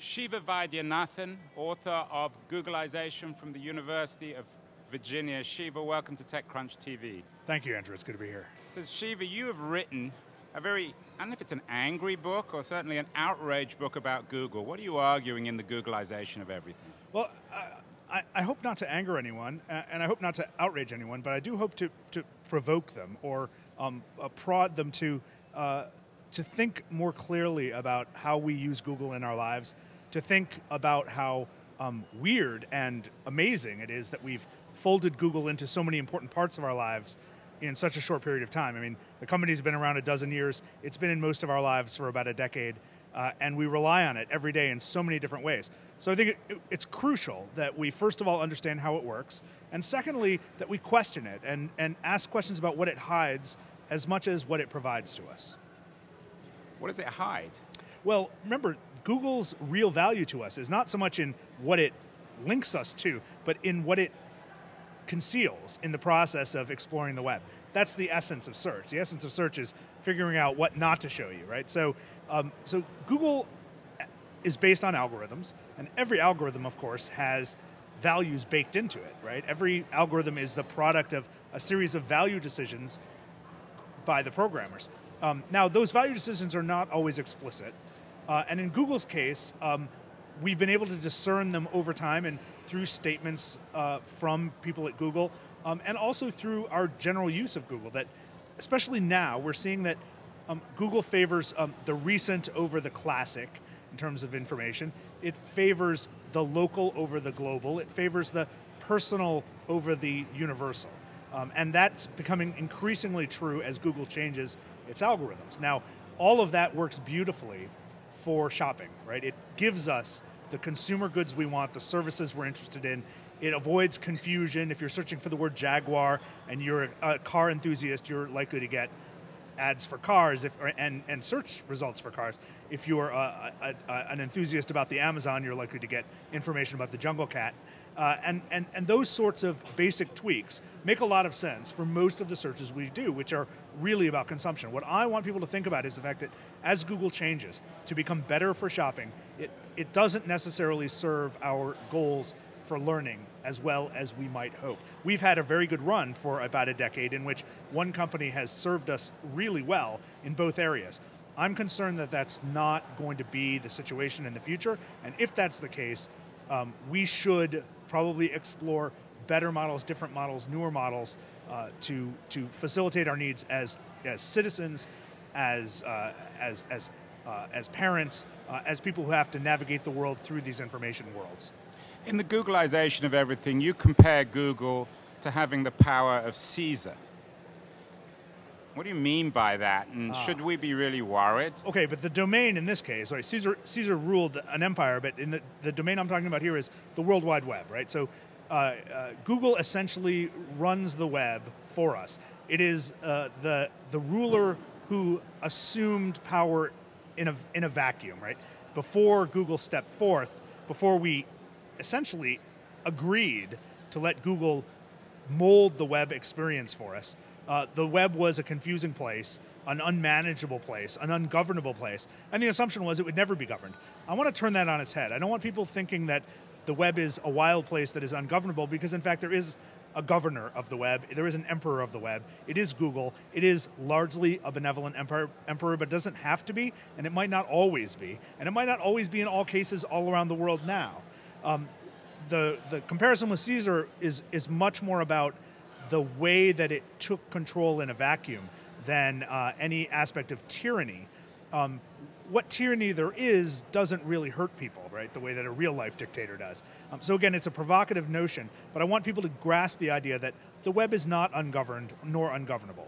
Siva Vaidhyanathan, author of Googlization from the University of Virginia. Siva, welcome to TechCrunch TV. Thank you, Andrew. It's good to be here. So, Siva, you have written a very, I don't know if it's an angry book or certainly an outrage book about Google. What are you arguing in the Googlization of everything? Well, I, I hope not to anger anyone, and I hope not to outrage anyone, but I do hope to, to provoke them or um, uh, prod them to, uh, to think more clearly about how we use Google in our lives to think about how um, weird and amazing it is that we've folded Google into so many important parts of our lives in such a short period of time. I mean, the company's been around a dozen years. It's been in most of our lives for about a decade, uh, and we rely on it every day in so many different ways. So I think it, it, it's crucial that we first of all understand how it works, and secondly that we question it and, and ask questions about what it hides as much as what it provides to us. What does it hide? Well, remember, Google's real value to us is not so much in what it links us to, but in what it conceals in the process of exploring the web. That's the essence of search. The essence of search is figuring out what not to show you, right? So, um, so Google is based on algorithms, and every algorithm, of course, has values baked into it, right? Every algorithm is the product of a series of value decisions by the programmers. Um, now, those value decisions are not always explicit. Uh, and in Google's case, um, we've been able to discern them over time and through statements uh, from people at Google, um, and also through our general use of Google. That, especially now, we're seeing that um, Google favors um, the recent over the classic in terms of information. It favors the local over the global. It favors the personal over the universal. Um, and that's becoming increasingly true as Google changes its algorithms. Now, all of that works beautifully for shopping, right? It gives us the consumer goods we want, the services we're interested in. It avoids confusion. If you're searching for the word Jaguar and you're a car enthusiast, you're likely to get ads for cars if, and, and search results for cars. If you're a, a, a, an enthusiast about the Amazon, you're likely to get information about the Jungle Cat. Uh, and, and, and those sorts of basic tweaks make a lot of sense for most of the searches we do, which are really about consumption. What I want people to think about is the fact that as Google changes to become better for shopping, it, it doesn't necessarily serve our goals for learning as well as we might hope. We've had a very good run for about a decade in which one company has served us really well in both areas. I'm concerned that that's not going to be the situation in the future, and if that's the case, um, we should probably explore better models, different models, newer models uh, to, to facilitate our needs as, as citizens, as, uh, as, as, uh, as parents, uh, as people who have to navigate the world through these information worlds. In the Googlization of everything, you compare Google to having the power of Caesar. What do you mean by that? And ah. should we be really worried? Okay, but the domain in this case, right? Caesar Caesar ruled an empire, but in the, the domain I'm talking about here is the World Wide Web, right? So uh, uh, Google essentially runs the web for us. It is uh, the the ruler who assumed power in a in a vacuum, right? Before Google stepped forth, before we essentially agreed to let Google mold the web experience for us. Uh, the web was a confusing place, an unmanageable place, an ungovernable place, and the assumption was it would never be governed. I want to turn that on its head. I don't want people thinking that the web is a wild place that is ungovernable, because in fact there is a governor of the web. There is an emperor of the web. It is Google. It is largely a benevolent emperor, emperor, but doesn't have to be, and it might not always be, and it might not always be in all cases all around the world now. Um, the the comparison with Caesar is is much more about the way that it took control in a vacuum than uh, any aspect of tyranny. Um, what tyranny there is doesn't really hurt people, right? The way that a real life dictator does. Um, so again, it's a provocative notion, but I want people to grasp the idea that the web is not ungoverned nor ungovernable.